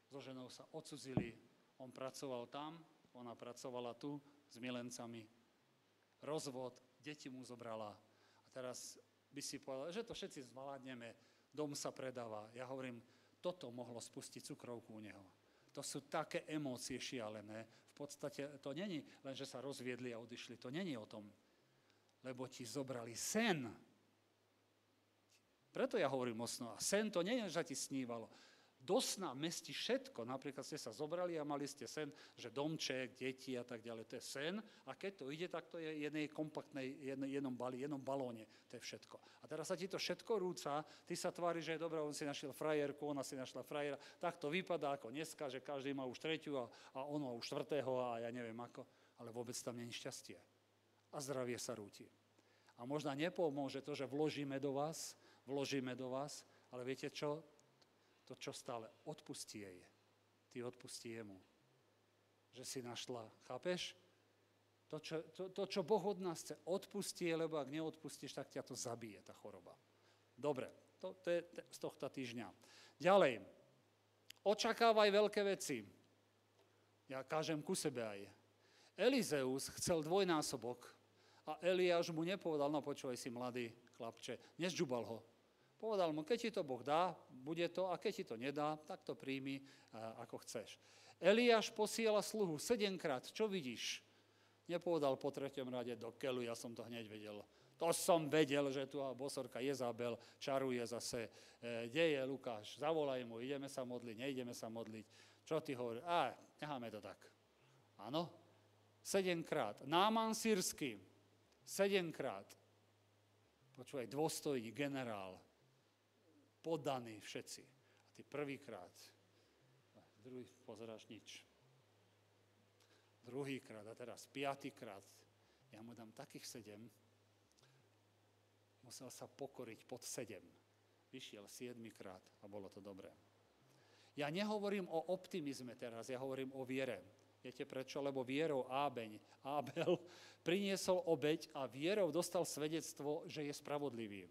so ženou sa odsudzili, on pracoval tam, ona pracovala tu s milencami, rozvod, deti mu zobrala a teraz by si povedal, že to všetci zvládneme, dom sa predáva. Ja hovorím, toto mohlo spustiť cukrovku u neho. To sú také emócie šialené. V podstate to není len, že sa rozviedli a odišli. To není o tom. Lebo ti zobrali sen. Preto ja hovorím o snu. A sen to nie je, že ti snívalo do sna mestí všetko. Napríklad ste sa zobrali a mali ste sen, že domček, deti a tak ďalej, to je sen. A keď to ide, tak to je jednej kompaktnej, jednom, bali, jednom balóne, to je všetko. A teraz sa ti to všetko rúca, ty sa tvári, že je dobré, on si našiel frajerku, ona si našla frajera. Tak to vypadá ako dneska, že každý má už tretiu a, a ono už štvrtého a ja neviem ako. Ale vôbec tam není šťastie. A zdravie sa rúti. A možno nepomôže to, že vložíme do vás, vložíme do vás, ale viete čo? to, čo stále odpustí jej. Ty odpustí jemu. Že si našla, chápeš? To čo, to, to, čo Boh od nás chce, odpustí, lebo ak neodpustíš, tak ťa to zabije, tá choroba. Dobre, to, to je z tohto týždňa. Ďalej, očakávaj veľké veci. Ja kážem ku sebe aj. Elizeus chcel dvojnásobok a Eliáš mu nepovedal, no počúvaj si, mladý chlapče, nezžubal ho, Povedal mu, keď ti to Boh dá, bude to, a keď ti to nedá, tak to príjmi, ako chceš. Eliáš posiela sluhu sedemkrát, čo vidíš? Nepovedal po treťom rade do keľu, ja som to hneď vedel. To som vedel, že tu bosorka Jezabel čaruje zase. E, kde je Lukáš? Zavolaj mu, ideme sa modliť, neideme sa modliť. Čo ty hovoríš? A, necháme to tak. Áno? Sedemkrát. Náman sírsky. Sedemkrát. Počúvaj, dôstojný generál podaní všetci. A ty prvýkrát, druhý pozeráš nič. Druhýkrát a teraz piatýkrát, ja mu dám takých sedem, musel sa pokoriť pod sedem. Vyšiel siedmikrát a bolo to dobré. Ja nehovorím o optimizme teraz, ja hovorím o viere. Viete prečo? Lebo vierou Ábeň, Ábel priniesol obeď a vierou dostal svedectvo, že je spravodlivý.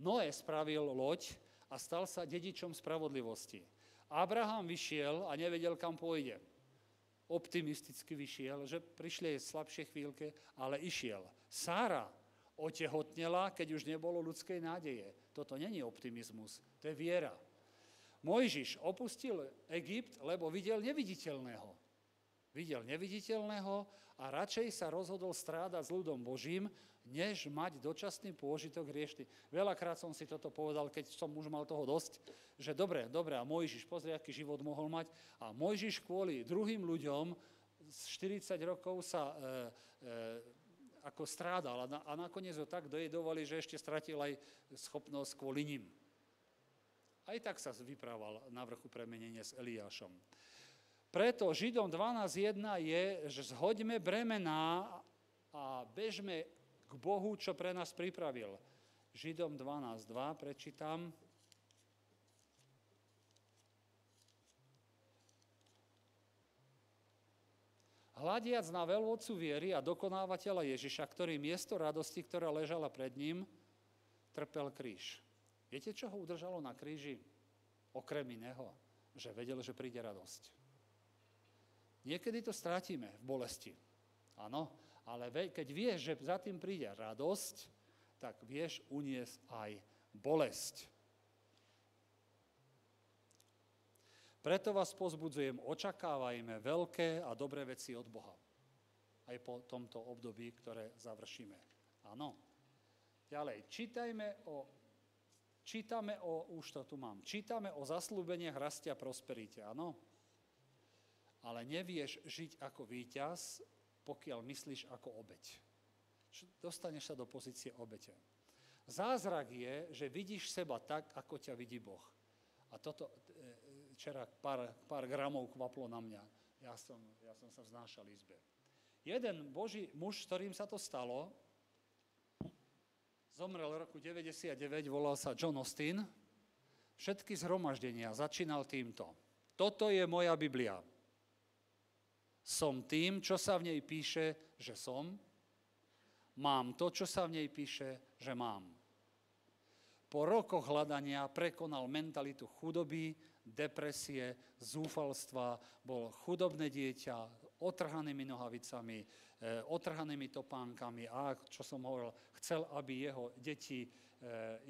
Noé spravil loď a stal sa dedičom spravodlivosti. Abraham vyšiel a nevedel, kam pôjde. Optimisticky vyšiel, že prišli aj slabšie chvíľke, ale išiel. Sára otehotnela, keď už nebolo ľudskej nádeje. Toto není optimizmus, to je viera. Mojžiš opustil Egypt, lebo videl neviditeľného. Videl neviditeľného a radšej sa rozhodol strádať s ľudom Božím, než mať dočasný pôžitok riešny. Veľakrát som si toto povedal, keď som už mal toho dosť, že dobre, dobre, a Mojžiš, pozri, aký život mohol mať. A Mojžiš kvôli druhým ľuďom z 40 rokov sa e, e, ako strádal a, na, a nakoniec ho tak dojedovali, že ešte stratil aj schopnosť kvôli ním. Aj tak sa vyprával na vrchu premenenie s Eliášom. Preto Židom 12.1 je, že zhoďme bremená a bežme k Bohu, čo pre nás pripravil. Židom 12.2 prečítam. Hľadiac na veľvodcu viery a dokonávateľa Ježiša, ktorý miesto radosti, ktorá ležala pred ním, trpel kríž. Viete, čo ho udržalo na kríži? Okrem iného, že vedel, že príde radosť. Niekedy to strátime v bolesti. Áno, ale keď vieš, že za tým príde radosť, tak vieš uniesť aj bolesť. Preto vás pozbudzujem, očakávajme veľké a dobré veci od Boha. Aj po tomto období, ktoré završíme. Áno. Ďalej, čítajme o Čítame o, už to tu mám, čítame o zaslúbeniach rastia prosperite, áno? Ale nevieš žiť ako víťaz, pokiaľ myslíš ako obeď. Dostaneš sa do pozície obete. Zázrak je, že vidíš seba tak, ako ťa vidí Boh. A toto e, včera pár, pár gramov kvaplo na mňa. Ja som, ja som sa vznášal izbe. Jeden boží muž, s ktorým sa to stalo, Zomrel v roku 99, volal sa John Austin. Všetky zhromaždenia začínal týmto. Toto je moja Biblia. Som tým, čo sa v nej píše, že som. Mám to, čo sa v nej píše, že mám. Po rokoch hľadania prekonal mentalitu chudoby, depresie, zúfalstva, bol chudobné dieťa, otrhanými nohavicami, E, otrhanými topánkami a, čo som hovoril, chcel, aby jeho deti e,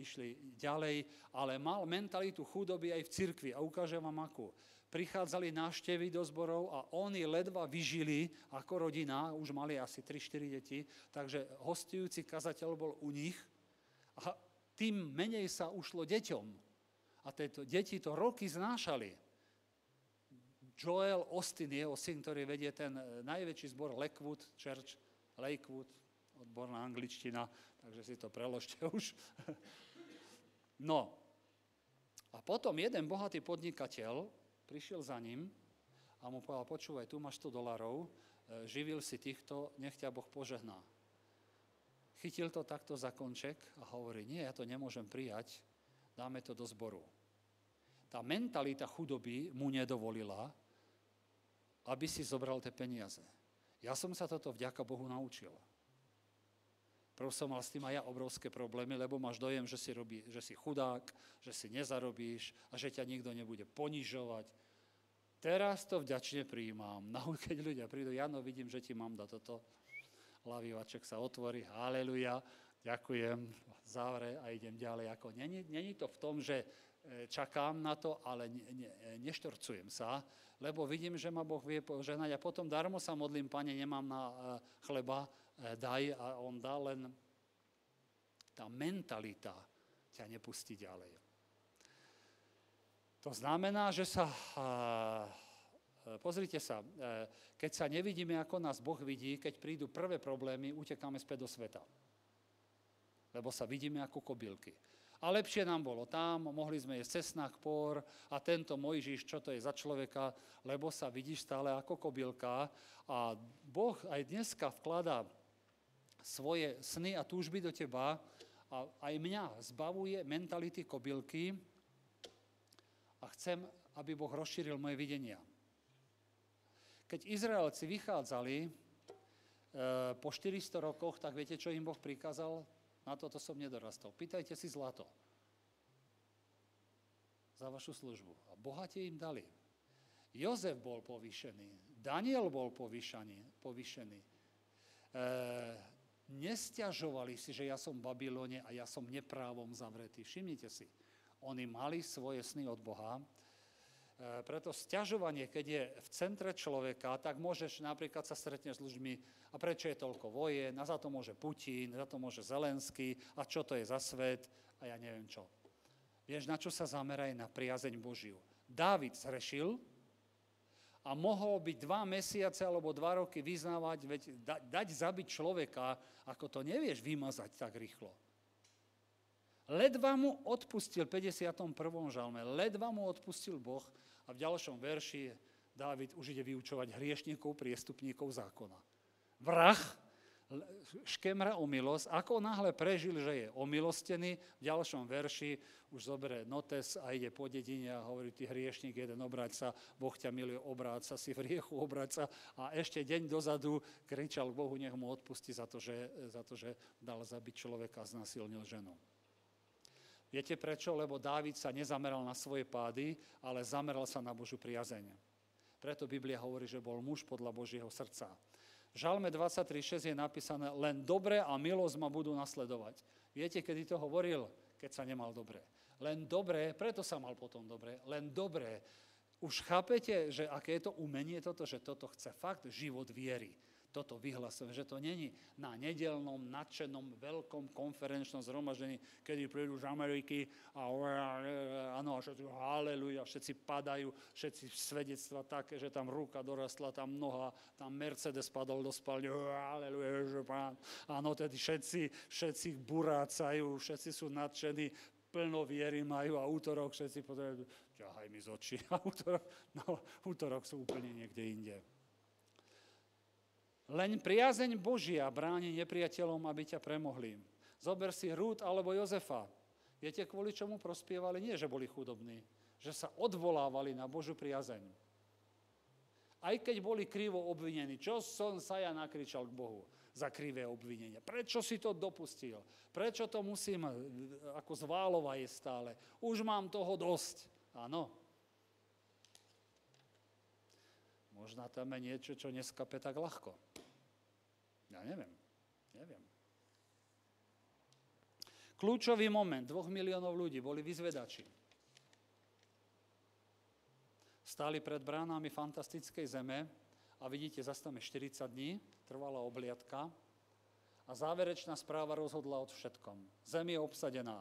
išli ďalej, ale mal mentalitu chudoby aj v cirkvi a ukážem vám akú. Prichádzali návštevy do zborov a oni ledva vyžili ako rodina, už mali asi 3-4 deti, takže hostujúci kazateľ bol u nich a tým menej sa ušlo deťom. A tieto deti to roky znášali. Joel Austin, jeho syn, ktorý vedie ten e, najväčší zbor Lakewood Church, Lakewood, odborná angličtina, takže si to preložte už. No, a potom jeden bohatý podnikateľ prišiel za ním a mu povedal, počúvaj, tu máš 100 dolarov, e, živil si týchto, nech ťa Boh požehná. Chytil to takto za konček a hovorí, nie, ja to nemôžem prijať, dáme to do zboru. Tá mentalita chudoby mu nedovolila, aby si zobral tie peniaze. Ja som sa toto vďaka Bohu naučil. Prv som mal s tým aj ja obrovské problémy, lebo máš dojem, že si, robí, že si chudák, že si nezarobíš a že ťa nikto nebude ponižovať. Teraz to vďačne prijímam. No, keď ľudia prídu, Jano, vidím, že ti mám dať toto. Lavývaček sa otvorí, haleluja, ďakujem, závre a idem ďalej. Ako, není, není to v tom, že e, čakám na to, ale ne, ne, neštorcujem sa, lebo vidím, že ma Boh vie požehnať a potom darmo sa modlím, pane, nemám na e, chleba, e, daj a on dá, len tá mentalita ťa nepustí ďalej. To znamená, že sa, e, pozrite sa, keď sa nevidíme, ako nás Boh vidí, keď prídu prvé problémy, utekáme späť do sveta. Lebo sa vidíme ako kobylky. A lepšie nám bolo tam, mohli sme jesť cesnak, por a tento Mojžiš, čo to je za človeka, lebo sa vidíš stále ako kobylka. A Boh aj dneska vkladá svoje sny a túžby do teba a aj mňa zbavuje mentality kobylky a chcem, aby Boh rozšíril moje videnia. Keď Izraelci vychádzali e, po 400 rokoch, tak viete, čo im Boh prikázal? Na toto som nedorastol. Pýtajte si zlato za vašu službu. A bohate im dali. Jozef bol povýšený, Daniel bol povýšený. povýšený. E, nestiažovali si, že ja som v Babylone a ja som neprávom zavretý. Všimnite si, oni mali svoje sny od Boha, e, preto stiažovanie, keď je v centre človeka, tak môžeš napríklad sa stretneš s ľuďmi, a prečo je toľko vojen, a za to môže Putin, za to môže Zelenský, a čo to je za svet, a ja neviem čo. Vieš, na čo sa zameraj? Na priazeň Božiu. Dávid zrešil a mohol byť dva mesiace alebo dva roky vyznávať, veď da, dať zabiť človeka, ako to nevieš vymazať tak rýchlo. Ledva mu odpustil, 51. žalme, ledva mu odpustil Boh a v ďalšom verši Dávid už ide vyučovať hriešníkov, priestupníkov zákona. Vrah škemra o milosť, ako náhle prežil, že je omilostený, v ďalšom verši už zoberie notes a ide po dedine a hovorí, ty hriešnik, jeden obráť sa, Boh ťa miluje, obráť si v riechu, obráť sa. A ešte deň dozadu kričal k Bohu, nech mu odpustí za to, že, za to, že dal zabiť človeka a znasilnil ženu. Viete prečo? Lebo Dávid sa nezameral na svoje pády, ale zameral sa na Božu priazeň. Preto Biblia hovorí, že bol muž podľa Božieho srdca. V Žalme 23.6 je napísané, len dobre a milosť ma budú nasledovať. Viete, kedy to hovoril? Keď sa nemal dobre. Len dobre, preto sa mal potom dobre, len dobre. Už chápete, že aké je to umenie toto, že toto chce fakt život viery toto vyhlasujem, že to není na nedelnom, nadšenom, veľkom konferenčnom zhromaždení, kedy prídu z Ameriky a áno, a všetci haleluja, všetci padajú, všetci svedectva také, že tam ruka dorastla, tam noha, tam Mercedes padol do spálne, haleluja, že pán. Áno, tedy všetci, všetci burácajú, všetci sú nadšení, plno viery majú a útorok všetci povedajú, ťahaj mi z očí. A útorok, no, útorok sú úplne niekde inde. Len priazeň Božia bráni nepriateľom, aby ťa premohli. Zober si Rút alebo Jozefa. Viete, kvôli čomu prospievali? Nie, že boli chudobní, že sa odvolávali na Božu priazeň. Aj keď boli krivo obvinení, čo som sa ja nakričal k Bohu za krivé obvinenia? Prečo si to dopustil? Prečo to musím ako zválova je stále? Už mám toho dosť. Áno. Možno tam je niečo, čo neskape tak ľahko. Ja neviem. Neviem. Kľúčový moment, dvoch miliónov ľudí boli vyzvedači. Stáli pred bránami fantastickej zeme a vidíte, zase tam je 40 dní, trvala obliadka a záverečná správa rozhodla od všetkom. Zem je obsadená.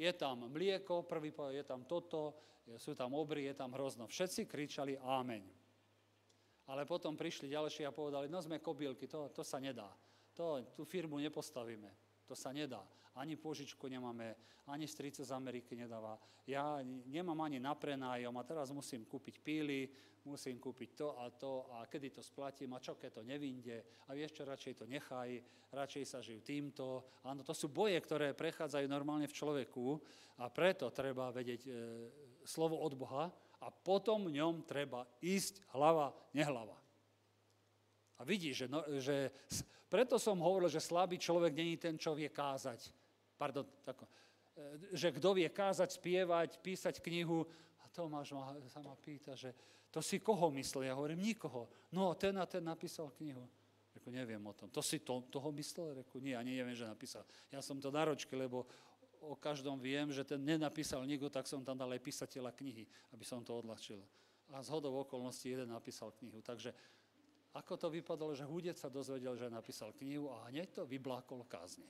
Je tam mlieko, prvý je tam toto, sú tam obry, je tam hrozno. Všetci kričali ámeň. Ale potom prišli ďalší a povedali, no sme kobylky, to, to sa nedá. To, tú firmu nepostavíme. To sa nedá. Ani požičku nemáme, ani strice z Ameriky nedáva. Ja nemám ani na prenájom a teraz musím kúpiť píly, musím kúpiť to a to a kedy to splatím a čo keď to nevinde a vieš čo, radšej to nechaj, radšej sa žijú týmto. Áno, to sú boje, ktoré prechádzajú normálne v človeku a preto treba vedieť e, slovo od Boha, a potom v ňom treba ísť hlava, nehlava. A vidí, že, no, že preto som hovoril, že slabý človek není ten, čo vie kázať. Pardon, tako, e, že kto vie kázať, spievať, písať knihu. A Tomáš ma, sa ma pýta, že to si koho myslel? Ja hovorím, nikoho. No, ten a ten napísal knihu. Reku, neviem o tom. To si to, toho myslel? Reku, nie, ani neviem, že napísal. Ja som to naročky, lebo o každom viem, že ten nenapísal nikto, tak som tam dal aj písateľa knihy, aby som to odľahčil. A z hodov okolností jeden napísal knihu. Takže ako to vypadalo, že Hudec sa dozvedel, že napísal knihu a hneď to vyblákol kázni.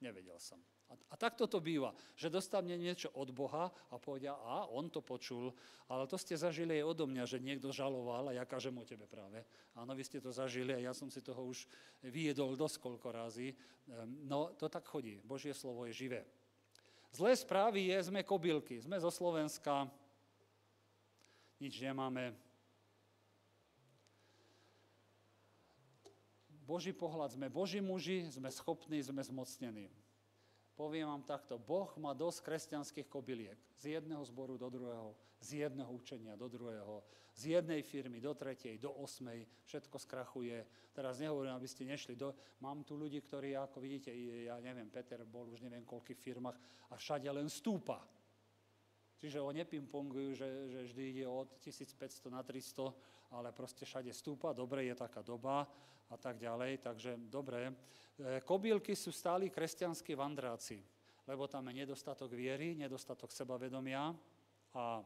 Nevedel som. A, a takto to býva, že dostane niečo od Boha a povedia, a on to počul, ale to ste zažili aj odo mňa, že niekto žaloval a ja kažem o tebe práve. Áno, vy ste to zažili a ja som si toho už vyjedol dosť koľko razy. Ehm, no, to tak chodí. Božie slovo je živé. Zlé správy je, sme kobylky, sme zo Slovenska, nič nemáme. Boží pohľad, sme Boží muži, sme schopní, sme zmocnení. Poviem vám takto, Boh má dosť kresťanských kobyliek. Z jedného zboru do druhého, z jedného učenia do druhého, z jednej firmy do tretej, do osmej, všetko skrachuje. Teraz nehovorím, aby ste nešli do... Mám tu ľudí, ktorí, ako vidíte, ja neviem, Peter bol už neviem koľkých firmách a všade len stúpa. Čiže o nepimpongujú, že, že vždy ide od 1500 na 300, ale proste všade stúpa, dobre je taká doba a tak ďalej, takže dobre. E, kobílky sú stáli kresťanskí vandráci, lebo tam je nedostatok viery, nedostatok sebavedomia a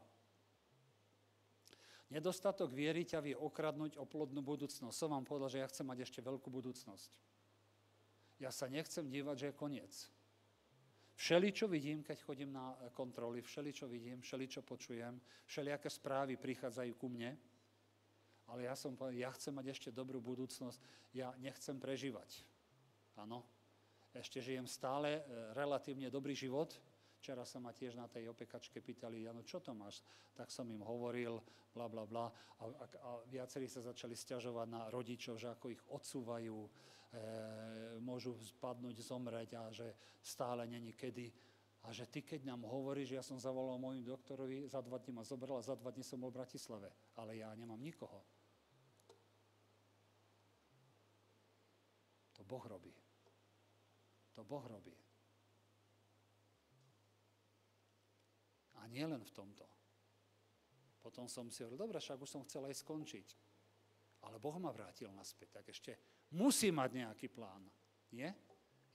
nedostatok viery ťa vie okradnúť o plodnú budúcnosť. Som vám povedal, že ja chcem mať ešte veľkú budúcnosť. Ja sa nechcem dívať, že je koniec. Všeli, čo vidím, keď chodím na kontroly, všeli, čo vidím, všeli, čo počujem, všelijaké správy prichádzajú ku mne, ale ja som povedal, ja chcem mať ešte dobrú budúcnosť, ja nechcem prežívať. Áno, ešte žijem stále e, relatívne dobrý život. Včera sa ma tiež na tej opekačke pýtali, Jano, čo to máš? Tak som im hovoril, bla, bla, bla. A, a, a viacerí sa začali stiažovať na rodičov, že ako ich odsúvajú, e, môžu spadnúť, zomreť a že stále není kedy. A že ty, keď nám hovoríš, ja som zavolal môjmu doktorovi, za dva dní ma zobral a za dva dní som bol v Bratislave. Ale ja nemám nikoho. Boh robí. To Boh robí. A nie len v tomto. Potom som si hovoril, dobre, však už som chcel aj skončiť. Ale Boh ma vrátil naspäť, tak ešte musí mať nejaký plán. Nie?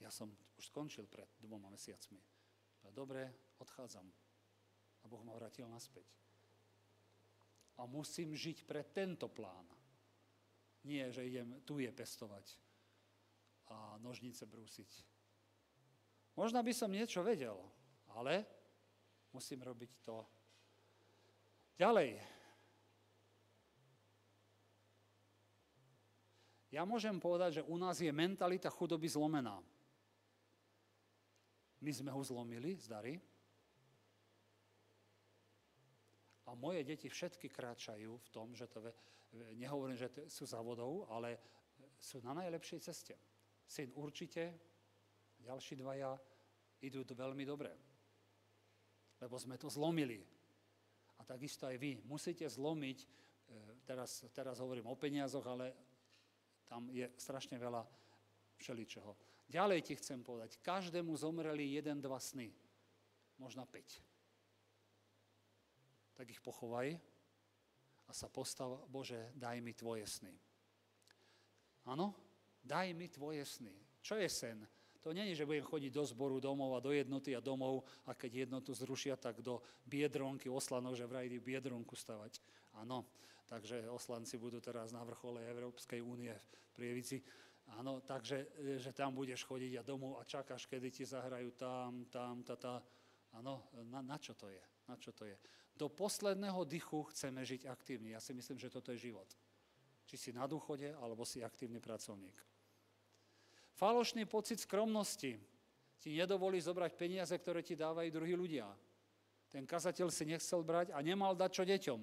Ja som už skončil pred dvoma mesiacmi. Dobre, odchádzam. A Boh ma vrátil naspäť. A musím žiť pre tento plán. Nie, že idem tu je pestovať a nožnice brúsiť. Možno by som niečo vedel, ale musím robiť to. Ďalej, Ja môžem povedať, že u nás je mentalita chudoby zlomená. My sme ho zlomili, zdary. A moje deti všetky kráčajú v tom, že to, nehovorím, že sú závodov, ale sú na najlepšej ceste. Syn určite, ďalší dvaja idú veľmi dobre. Lebo sme to zlomili. A takisto aj vy musíte zlomiť, e, teraz, teraz hovorím o peniazoch, ale tam je strašne veľa všeličoho. Ďalej ti chcem povedať, každému zomreli jeden, dva sny. Možno päť. Tak ich pochovaj a sa postav, Bože, daj mi tvoje sny. Áno? Daj mi tvoje sny. Čo je sen? To nie je, že budem chodiť do zboru domov a do jednoty a domov a keď jednotu zrušia, tak do biedronky oslanov, že vraj biedronku stavať. Áno, takže oslanci budú teraz na vrchole Európskej únie v Prievici. Áno, takže že tam budeš chodiť a domov a čakáš, kedy ti zahrajú tam, tam, tata. Áno, na, na čo to je? Na čo to je? Do posledného dychu chceme žiť aktívne. Ja si myslím, že toto je život. Či si na dôchode, alebo si aktívny pracovník. Falošný pocit skromnosti ti nedovolí zobrať peniaze, ktoré ti dávajú druhí ľudia. Ten kazateľ si nechcel brať a nemal dať čo deťom.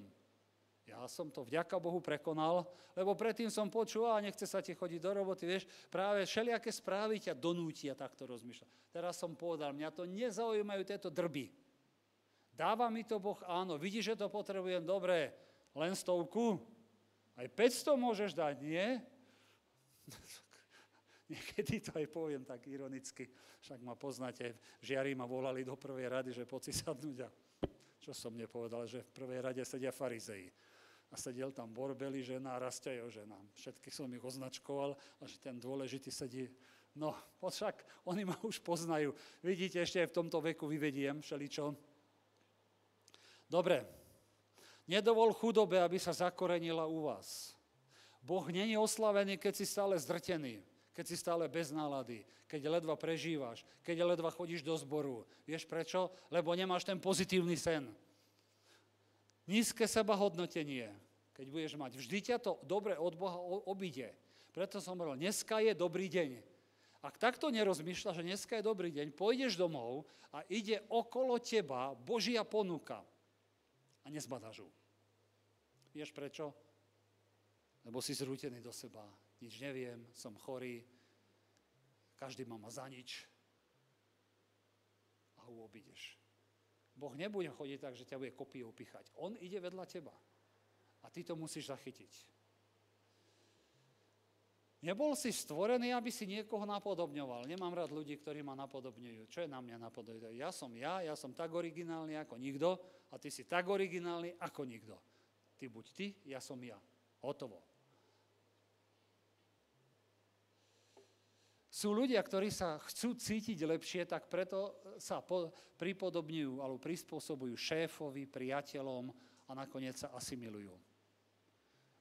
Ja som to vďaka Bohu prekonal, lebo predtým som počul, a nechce sa ti chodiť do roboty, vieš, práve všelijaké správy ťa donútia takto rozmýšľať. Teraz som povedal, mňa to nezaujímajú tieto drby. Dáva mi to Boh, áno, vidíš, že to potrebujem, dobre, len stovku, aj 500 môžeš dať, nie? Niekedy to aj poviem tak ironicky, však ma poznáte, žiari ma volali do prvej rady, že poď si sadnúť a čo som nepovedal, že v prvej rade sedia farizei a sedel tam Borbeli žena a Rastajo žena. Všetky som ich označkoval a že ten dôležitý sedí. No, však oni ma už poznajú. Vidíte, ešte aj v tomto veku vyvediem všeličo. Dobre, nedovol chudobe, aby sa zakorenila u vás. Boh není oslavený, keď si stále zdrtený, keď si stále bez nálady, keď ledva prežívaš, keď ledva chodíš do zboru. Vieš prečo? Lebo nemáš ten pozitívny sen nízke sebahodnotenie, keď budeš mať, vždy ťa to dobre od Boha obíde. Preto som hovoril, dneska je dobrý deň. Ak takto nerozmýšľa, že dneska je dobrý deň, pôjdeš domov a ide okolo teba Božia ponuka a nezbadáš. Vieš prečo? Lebo si zrútený do seba. Nič neviem, som chorý, každý ma za nič. a ho. Boh nebude chodiť tak, že ťa bude kopijou pichať. On ide vedľa teba. A ty to musíš zachytiť. Nebol si stvorený, aby si niekoho napodobňoval. Nemám rád ľudí, ktorí ma napodobňujú. Čo je na mňa napodobňujú? Ja som ja, ja som tak originálny ako nikto a ty si tak originálny ako nikto. Ty buď ty, ja som ja. Hotovo. Sú ľudia, ktorí sa chcú cítiť lepšie, tak preto sa po, pripodobňujú alebo prispôsobujú šéfovi, priateľom a nakoniec sa asimilujú.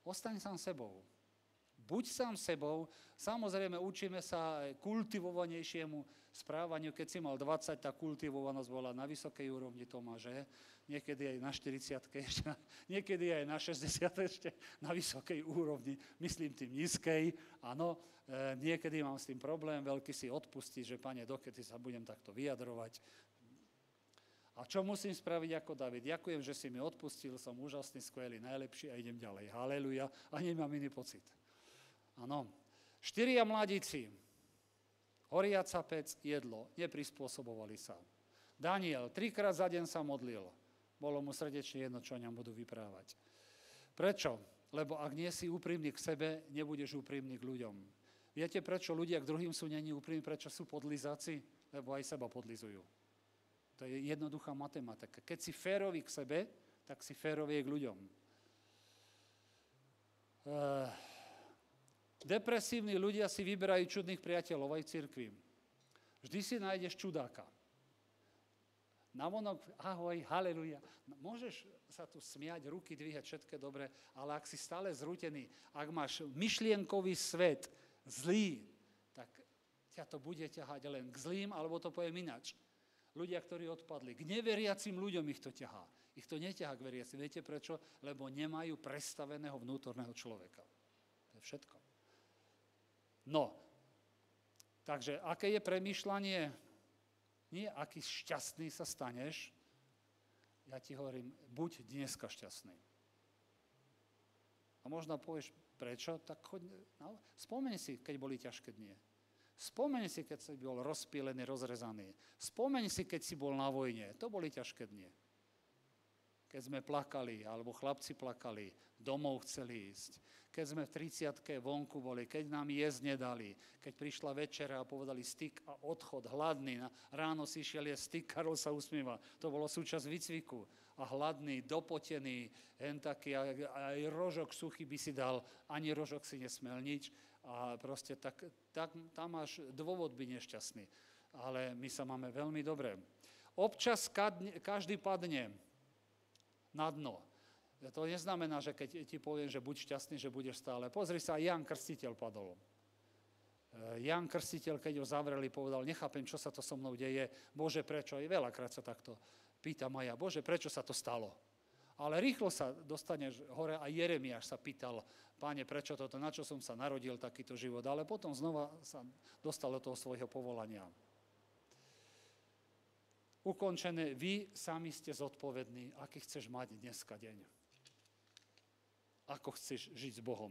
Ostaň sám sebou. Buď sám sebou. Samozrejme, učíme sa kultivovanejšiemu správaniu. Keď si mal 20, tá kultivovanosť bola na vysokej úrovni, to má, že? Niekedy aj na 40, niekedy aj na 60 ešte na vysokej úrovni. Myslím tým nízkej. Áno, e, niekedy mám s tým problém, veľký si odpustí, že pane, dokedy sa budem takto vyjadrovať. A čo musím spraviť ako David? Ďakujem, že si mi odpustil, som úžasný, skvelý, najlepší a idem ďalej. Haleluja. A nemám iný pocit. Áno. Štyria mladíci, horiaca pec, jedlo, neprispôsobovali sa. Daniel trikrát za deň sa modlil. Bolo mu srdečne jedno, čo o ňom budú vyprávať. Prečo? Lebo ak nie si úprimný k sebe, nebudeš úprimný k ľuďom. Viete, prečo ľudia k druhým sú není úprimní? Prečo sú podlizáci? Lebo aj seba podlizujú. To je jednoduchá matematika. Keď si férový k sebe, tak si férový k ľuďom. Uh, Depresívni ľudia si vyberajú čudných priateľov aj v cirkvi. Vždy si nájdeš čudáka. Navonok, ahoj, haleluja. Môžeš sa tu smiať, ruky dvíhať, všetko dobre, ale ak si stále zrútený, ak máš myšlienkový svet zlý, tak ťa to bude ťahať len k zlým, alebo to poviem inač. Ľudia, ktorí odpadli, k neveriacim ľuďom ich to ťahá. Ich to neťahá k veriacim. Viete prečo? Lebo nemajú prestaveného vnútorného človeka. To je všetko. No, takže aké je premýšľanie? Nie, aký šťastný sa staneš, ja ti hovorím, buď dneska šťastný. A možno povieš, prečo? Tak choď, no, spomeň si, keď boli ťažké dnie. Spomeň si, keď si bol rozpílený, rozrezaný. Spomeň si, keď si bol na vojne. To boli ťažké dnie. Keď sme plakali, alebo chlapci plakali, domov chceli ísť. Keď sme v 30 vonku boli, keď nám jesť nedali, keď prišla večera a povedali styk a odchod, hladný, ráno si išiel je styk, Karol sa usmieva, to bolo súčasť výcviku. A hladný, dopotený, hen taký, aj rožok suchý by si dal, ani rožok si nesmel nič. A proste tak, tak tam máš dôvod byť nešťastný. Ale my sa máme veľmi dobre. Občas každý padne na dno. To neznamená, že keď ti poviem, že buď šťastný, že budeš stále. Pozri sa, Jan Krstiteľ padol. E, Jan Krstiteľ, keď ho zavreli, povedal, nechápem, čo sa to so mnou deje. Bože, prečo? I veľakrát sa takto pýta Maja, Bože, prečo sa to stalo? Ale rýchlo sa dostaneš hore a Jeremiáš sa pýtal, páne, prečo toto, na čo som sa narodil takýto život, ale potom znova sa dostal do toho svojho povolania. Ukončené, vy sami ste zodpovední, aký chceš mať dneska deň ako chceš žiť s Bohom.